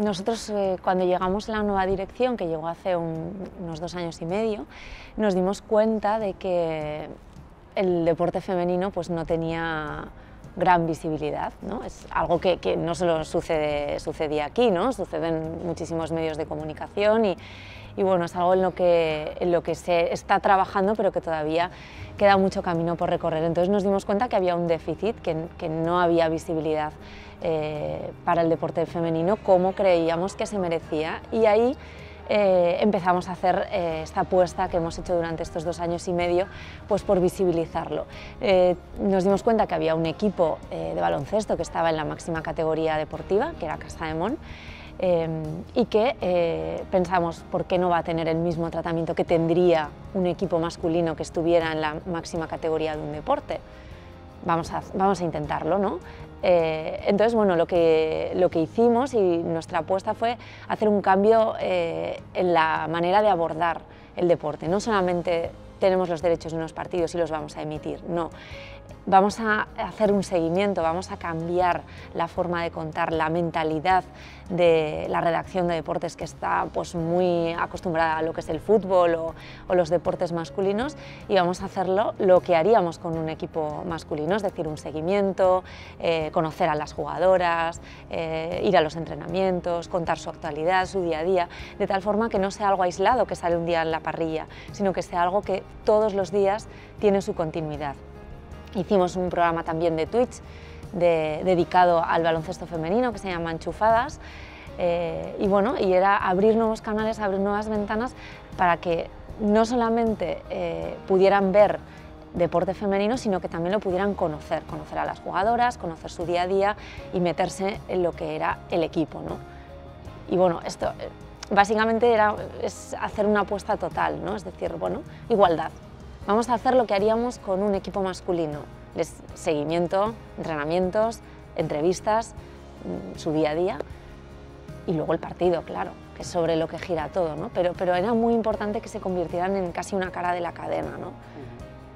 nosotros eh, cuando llegamos a la nueva dirección, que llegó hace unos dos años y medio, nos dimos cuenta de que el deporte femenino pues, no tenía gran visibilidad. ¿no? Es algo que, no solo sucede, sucedía aquí, ¿no? sucede en muchísimos medios de comunicación y, y bueno, es algo en lo, que, en lo que se está trabajando pero que todavía queda mucho camino por recorrer. Entonces nos dimos cuenta que había un déficit, que, que no había visibilidad eh, para el deporte femenino como creíamos que se merecía y ahí eh, empezamos a hacer eh, esta apuesta que hemos hecho durante estos dos años y medio pues por visibilizarlo. nos dimos cuenta que había un equipo de baloncesto que estaba en la máxima categoría deportiva, que era Casa de Mon, y que pensamos, ¿por qué no va a tener el mismo tratamiento que tendría un equipo masculino que estuviera en la máxima categoría de un deporte? Vamos a, vamos a intentarlo, ¿no? Eh, entonces, bueno, lo que, lo que hicimos y nuestra apuesta fue hacer un cambio eh, en la manera de abordar el deporte. No solamente tenemos los derechos de unos partidos y los vamos a emitir, no vamos a hacer un seguimiento, vamos a cambiar la forma de contar, la mentalidad de la redacción de deportes que está pues, muy acostumbrada a lo que es el fútbol o, los deportes masculinos y vamos a hacerlo lo que haríamos con un equipo masculino, es decir, un seguimiento, eh, conocer a las jugadoras, eh, ir a los entrenamientos, contar su actualidad, su día a día, de tal forma que no sea algo aislado que sale un día en la parrilla, sino que sea algo que todos los días tiene su continuidad. Hicimos un programa también de Twitch dedicado al baloncesto femenino que se llama Enchufadas eh, y bueno, y era abrir nuevos canales, abrir nuevas ventanas para que no solamente eh, pudieran ver deporte femenino, sino que también lo pudieran conocer, conocer a las jugadoras, conocer su día a día y meterse en lo que era el equipo. ¿no? Y bueno, esto eh, básicamente era, es hacer una apuesta total, ¿no? es decir, bueno, igualdad, Vamos a hacer lo que haríamos con un equipo masculino, les seguimiento, entrenamientos, entrevistas, mm, su día a día y luego el partido, claro, que es sobre lo que gira todo, ¿no? pero, pero era muy importante que se convirtieran en casi una cara de la cadena, ¿no?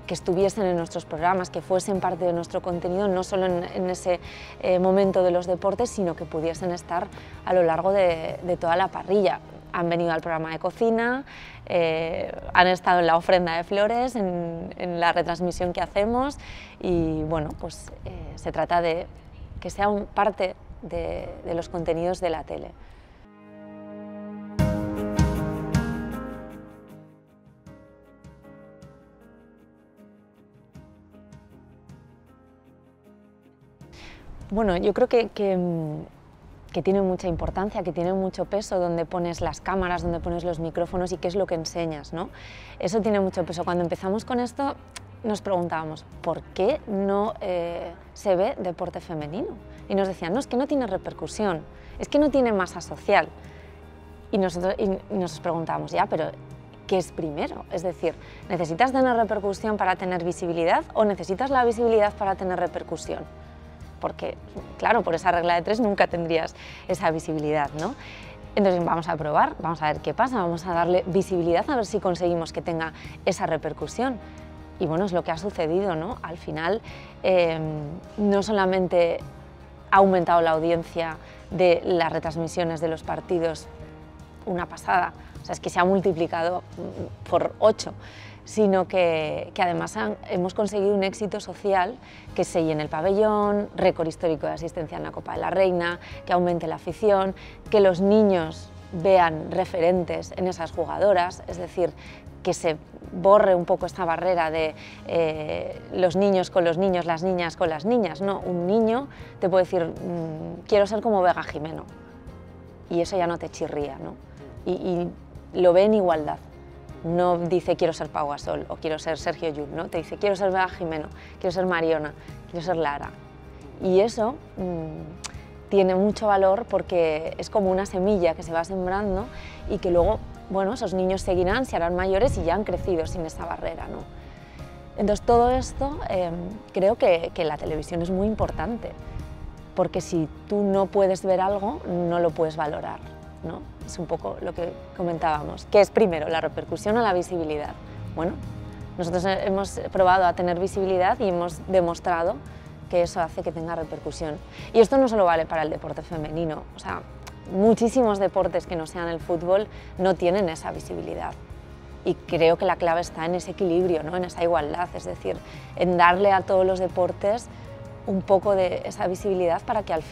que estuviesen en nuestros programas, que fuesen parte de nuestro contenido, no solo en, ese eh, momento de los deportes, sino que pudiesen estar a lo largo de, de toda la parrilla han venido al programa de cocina, eh, han estado en la ofrenda de flores, en, la retransmisión que hacemos y bueno, pues eh, se trata de que sea un parte de, los contenidos de la tele. Bueno, yo creo que, que mm, que tiene mucha importancia, que tiene mucho peso, donde pones las cámaras, donde pones los micrófonos y qué es lo que enseñas. ¿no? Eso tiene mucho peso. Cuando empezamos con esto nos preguntábamos, ¿por qué no eh, se ve deporte femenino? Y nos decían, no, es que no tiene repercusión, es que no tiene masa social. Y nosotros y nos preguntábamos, ya, pero ¿qué es primero? Es decir, ¿necesitas tener repercusión para tener visibilidad o necesitas la visibilidad para tener repercusión? Porque, claro, por esa regla de tres nunca tendrías esa visibilidad, ¿no? Entonces vamos a probar, vamos a ver qué pasa, vamos a darle visibilidad a ver si conseguimos que tenga esa repercusión. Y bueno, es lo que ha sucedido, ¿no? Al final, em, no solamente ha aumentado la audiencia de las retransmisiones de los partidos una pasada, o sea, es que se ha multiplicado por ocho sino que, además hemos conseguido un éxito social que se llene el pabellón, récord histórico de asistencia en la Copa de la Reina, que aumente la afición, que los niños vean referentes en esas jugadoras, es decir, que se borre un poco esta barrera de eh, los niños con los niños, las niñas con las niñas. No, un niño te puede decir, mm, quiero ser como Vega Jimeno, y eso ya no te chirría, ¿no? y, y lo ve en igualdad no dice quiero ser Pau Gasol o quiero ser Sergio Llull, ¿no? te dice quiero ser Bea Jimeno, quiero ser Mariona, quiero ser Lara. Y eso mm, tiene mucho valor porque es como una semilla que se va sembrando y que luego, bueno, esos niños seguirán, se harán mayores y ya han crecido sin esa barrera. ¿no? Entonces todo esto em, creo que, que la televisión es muy importante porque si tú no puedes ver algo, no lo puedes valorar. ¿No? Es un poco lo que comentábamos. ¿Qué es primero, la repercusión o la visibilidad? Bueno, nosotros hemos probado a tener visibilidad y hemos demostrado que eso hace que tenga repercusión. Y esto no solo vale para el deporte femenino, o sea, muchísimos deportes que no sean el fútbol no tienen esa visibilidad. Y creo que la clave está en ese equilibrio, ¿no? en esa igualdad, es decir, en darle a todos los deportes un poco de esa visibilidad para que al,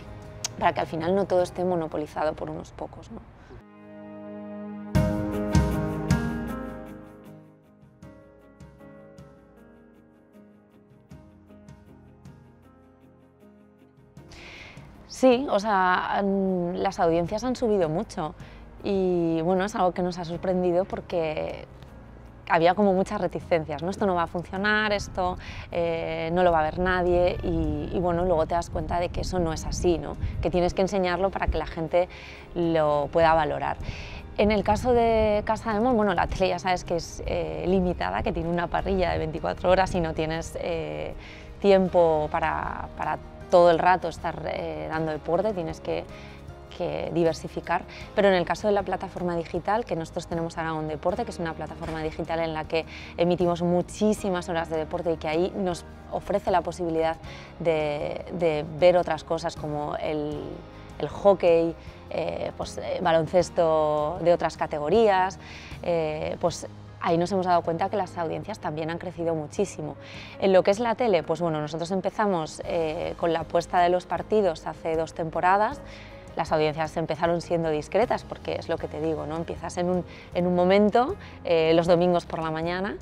para que al final no todo esté monopolizado por unos pocos. ¿no? Sí, o sea, las audiencias han subido mucho y bueno, es algo que nos ha sorprendido porque había como muchas reticencias, ¿no? Esto no va a funcionar, esto eh, no lo va a ver nadie y, bueno, luego te das cuenta de que eso no es así, ¿no? Que tienes que enseñarlo para que la gente lo pueda valorar. En el caso de Casa de Mon, bueno, la tele ya sabes que es eh, limitada, que tiene una parrilla de 24 horas y no tienes eh, tiempo para, para todo el rato estar dando deporte, tienes que, diversificar, pero en el caso de la plataforma digital, que nosotros tenemos Aragón Deporte, que es una plataforma digital en la que emitimos muchísimas horas de deporte y que ahí nos ofrece la posibilidad de, ver otras cosas como el, hockey, eh, pues, eh, baloncesto de otras categorías, pues ahí nos hemos dado cuenta que las audiencias también han crecido muchísimo. En lo que es la tele, pues bueno, nosotros empezamos eh, con la apuesta de los partidos hace dos temporadas, las audiencias empezaron siendo discretas, porque es lo que te digo, ¿no? empiezas en un, en un momento, eh, los domingos por la mañana,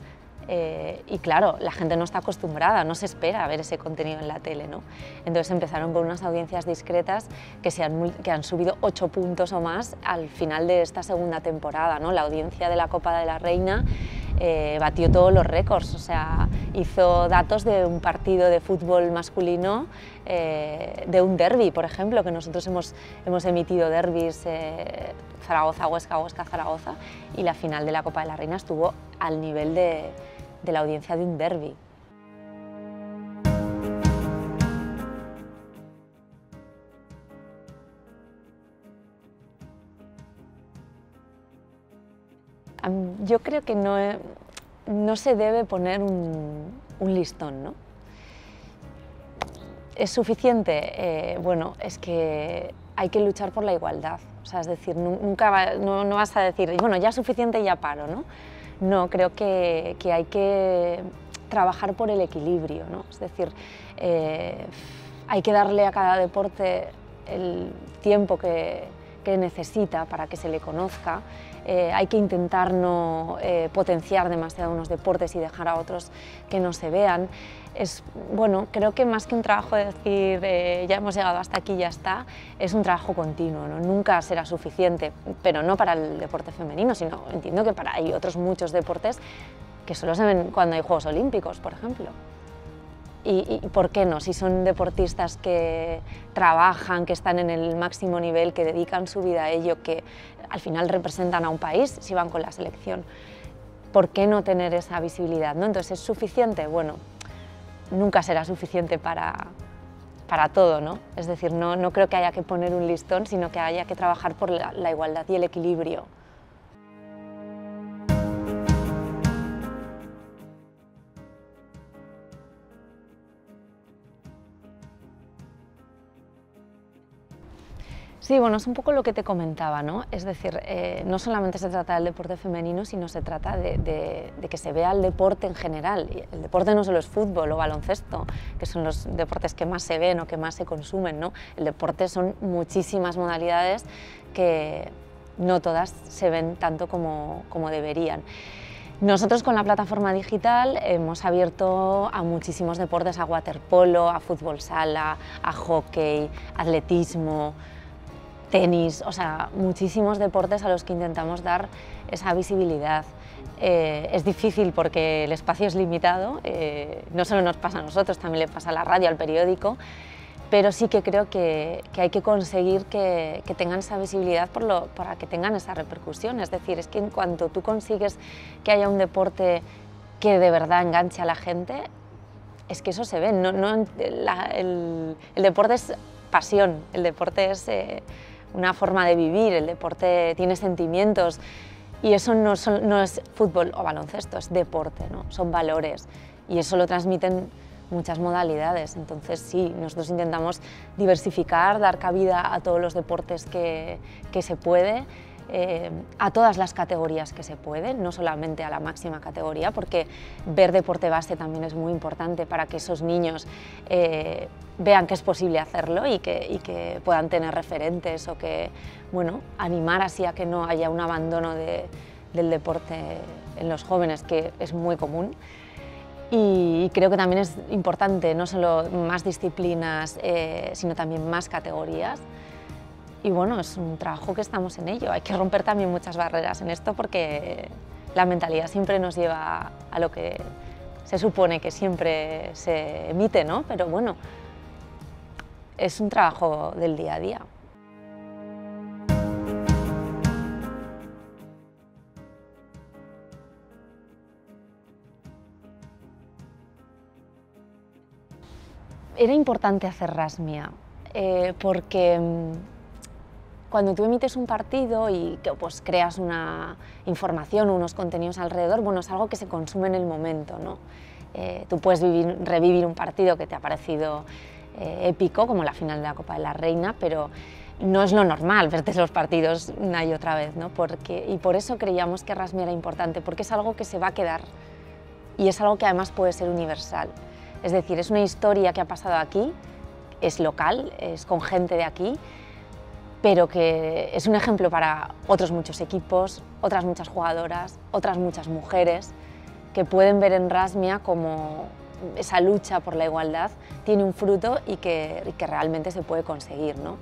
eh, y claro, la gente no está acostumbrada, no se espera a ver ese contenido en la tele. ¿no? Entonces empezaron con unas audiencias discretas que, se han, que han subido ocho puntos o más al final de esta segunda temporada. ¿no? La audiencia de la Copa de la Reina eh, batió todos los récords, o sea, hizo datos de un partido de fútbol masculino, eh, de un derby, por ejemplo, que nosotros hemos, hemos emitido derbis Zaragoza, Huesca, Huesca, Zaragoza, y la final de la Copa de la Reina estuvo al nivel de, la audiencia de un derby. Yo creo que no, no se debe poner un, listón, ¿no? ¿Es suficiente? Eh, bueno, es que hay que luchar por la igualdad. O sea, es decir, nunca no, no, vas a decir, bueno, ya es suficiente ya paro, ¿no? No, creo que, hay que trabajar por el equilibrio, ¿no? es decir, eh, hay que darle a cada deporte el tiempo que, necesita para que se le conozca, eh, hay que intentar no eh, potenciar demasiado unos deportes y dejar a otros que no se vean es, bueno, creo que más que un trabajo de decir eh, ya hemos llegado hasta aquí, ya está, es un trabajo continuo, ¿no? nunca será suficiente, pero no para el deporte femenino, sino entiendo que para hay otros muchos deportes que solo se ven cuando hay Juegos Olímpicos, por ejemplo. Y, por qué no? Si son deportistas que trabajan, que están en el máximo nivel, que dedican su vida a ello, que al final representan a un país si van con la selección, ¿por qué no tener esa visibilidad? ¿no? Entonces, ¿es suficiente? Bueno, nunca será suficiente para, para todo, ¿no? Es decir, no, no, creo que haya que poner un listón, sino que haya que trabajar por la igualdad y el equilibrio. Sí, bueno, es un poco lo que te comentaba, ¿no? Es decir, eh, no solamente se trata del deporte femenino, sino se trata de, que se vea el deporte en general. El deporte no solo es fútbol o baloncesto, que son los deportes que más se ven o que más se consumen, ¿no? El deporte son muchísimas modalidades que no todas se ven tanto como, como deberían. Nosotros con la plataforma digital hemos abierto a muchísimos deportes, a waterpolo, a fútbol sala, a hockey, atletismo, tenis, o sea, muchísimos deportes a los que intentamos dar esa visibilidad. Eh, es difícil porque el espacio es limitado, eh, no solo nos pasa a nosotros, también le pasa a la radio, al periódico, pero sí que creo que, hay que conseguir que, tengan esa visibilidad para que tengan esa repercusión. Es decir, es que en cuanto tú consigues que haya un deporte que de verdad enganche a la gente, es que eso se ve. No, el, deporte es pasión, el deporte es... Eh, una forma de vivir, el deporte tiene sentimientos y eso no, es fútbol o baloncesto, es deporte, ¿no? son valores y eso lo transmiten muchas modalidades. Entonces sí, nosotros intentamos diversificar, dar cabida a todos los deportes que, que se puede, eh, a todas las categorías que se pueden, no solamente a la máxima categoría, porque ver deporte base también es muy importante para que esos niños eh, vean que es posible hacerlo y que, y que, puedan tener referentes o que, bueno, animar así a que no haya un abandono del deporte en los jóvenes, que es muy común. Y creo que también es importante no solo más disciplinas, eh, sino también más categorías. Y bueno, es un trabajo que estamos en ello. Hay que romper también muchas barreras en esto porque la mentalidad siempre nos lleva a lo que se supone que siempre se emite, ¿no? Pero bueno, es un trabajo del día a día. era importante hacer Rasmia, eh, porque mm, cuando tú emites un partido y que, pues, creas una información, unos contenidos alrededor, bueno, es algo que se consume en el momento. ¿no? Eh, tú puedes vivir, revivir un partido que te ha parecido eh, épico, como la final de la Copa de la Reina, pero no es lo normal verte los partidos una y otra vez. ¿no? Porque, y por eso creíamos que Rasmia era importante, porque es algo que se va a quedar y es algo que además puede ser universal. Es decir, es una historia que ha pasado aquí, es local, es con gente de aquí, pero que es un ejemplo para otros muchos equipos, otras muchas jugadoras, otras muchas mujeres que pueden ver en Rasmia como esa lucha por la igualdad tiene un fruto y que, realmente se puede conseguir. ¿no?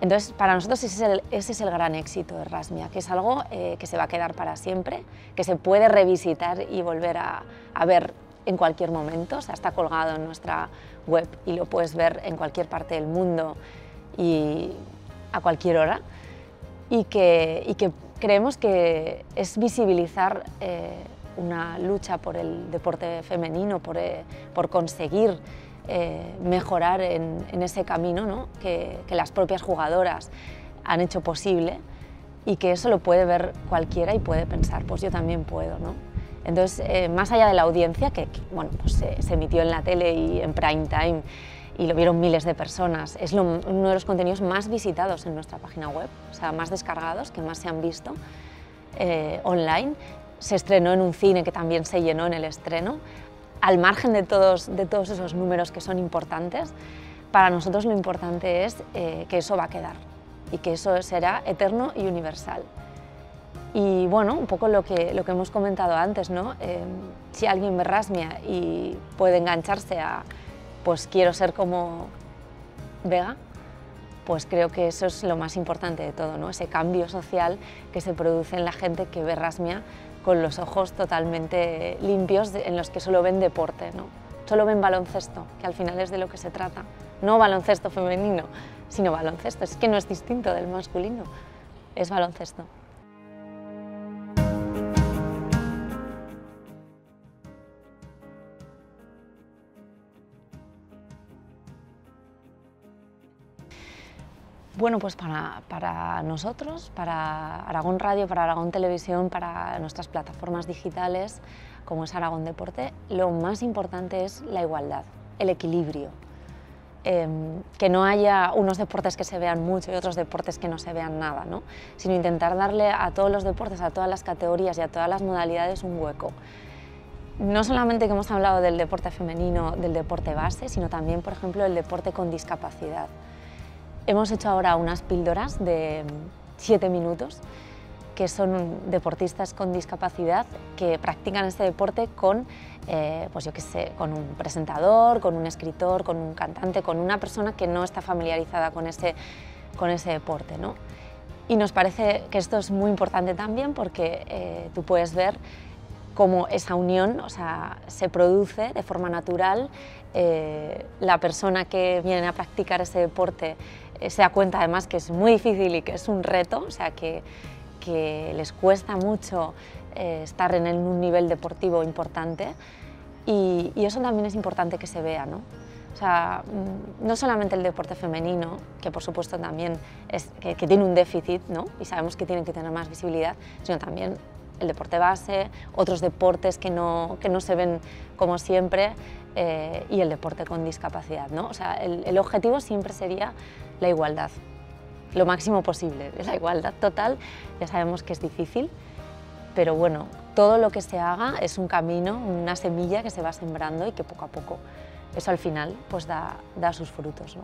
Entonces, para nosotros ese es el, gran éxito de Rasmia, que es algo eh, que se va a quedar para siempre, que se puede revisitar y volver a, a ver en cualquier momento, o sea, está colgado en nuestra web y lo puedes ver en cualquier parte del mundo y a cualquier hora y que, y que creemos que es visibilizar eh, una lucha por el deporte femenino, por, eh, por conseguir eh, mejorar en, en, ese camino ¿no? que, que las propias jugadoras han hecho posible y que eso lo puede ver cualquiera y puede pensar, pues yo también puedo. ¿no? Entonces, eh, más allá de la audiencia, que, bueno, pues, se, emitió en la tele y en prime time y lo vieron miles de personas, es uno de los contenidos más visitados en nuestra página web, o sea, más descargados, que más se han visto eh, online. Se estrenó en un cine que también se llenó en el estreno. Al margen de todos, de todos esos números que son importantes, para nosotros lo importante es eh, que eso va a quedar y que eso será eterno y universal. Y bueno, un poco lo que, lo que hemos comentado antes, ¿no? Eh, si alguien me rasmia y puede engancharse a, pues quiero ser como Vega, pues creo que eso es lo más importante de todo, ¿no? Ese cambio social que se produce en la gente que ve rasmia con los ojos totalmente limpios en los que solo ven deporte, ¿no? Solo ven baloncesto, que al final es de lo que se trata. No baloncesto femenino, sino baloncesto. Es que no es distinto del masculino, es baloncesto. Bueno, pues para, nosotros, para Aragón Radio, para Aragón Televisión, para nuestras plataformas digitales, como es Aragón Deporte, lo más importante es la igualdad, el equilibrio. Em, que no haya unos deportes que se vean mucho y otros deportes que no se vean nada, ¿no? sino intentar darle a todos los deportes, a todas las categorías y a todas las modalidades un hueco. No solamente que hemos hablado del deporte femenino, del deporte base, sino también, por ejemplo, el deporte con discapacidad. Hemos hecho ahora unas píldoras de siete minutos que son deportistas con discapacidad que practican este deporte con, eh, pues yo qué sé, con un presentador, con un escritor, con un cantante, con una persona que no está familiarizada con ese, con ese deporte. ¿no? Y nos parece que esto es muy importante también porque eh, tú puedes ver cómo esa unión o sea, se produce de forma natural. Eh, la persona que viene a practicar ese deporte se da cuenta además que es muy difícil y que es un reto, o sea que, que les cuesta mucho eh, estar en un nivel deportivo importante y, eso también es importante que se vea. ¿no? O sea, mm, no solamente el deporte femenino, que por supuesto también es, que, tiene un déficit ¿no? y sabemos que tienen que tener más visibilidad, sino también el deporte base, otros deportes que no, que no se ven como siempre, eh, y el deporte con discapacidad. ¿no? O sea, el, el objetivo siempre sería la igualdad, lo máximo posible. La igualdad total ya sabemos que es difícil, pero bueno, todo lo que se haga es un camino, una semilla que se va sembrando y que poco a poco eso al final pues da, da sus frutos. ¿no?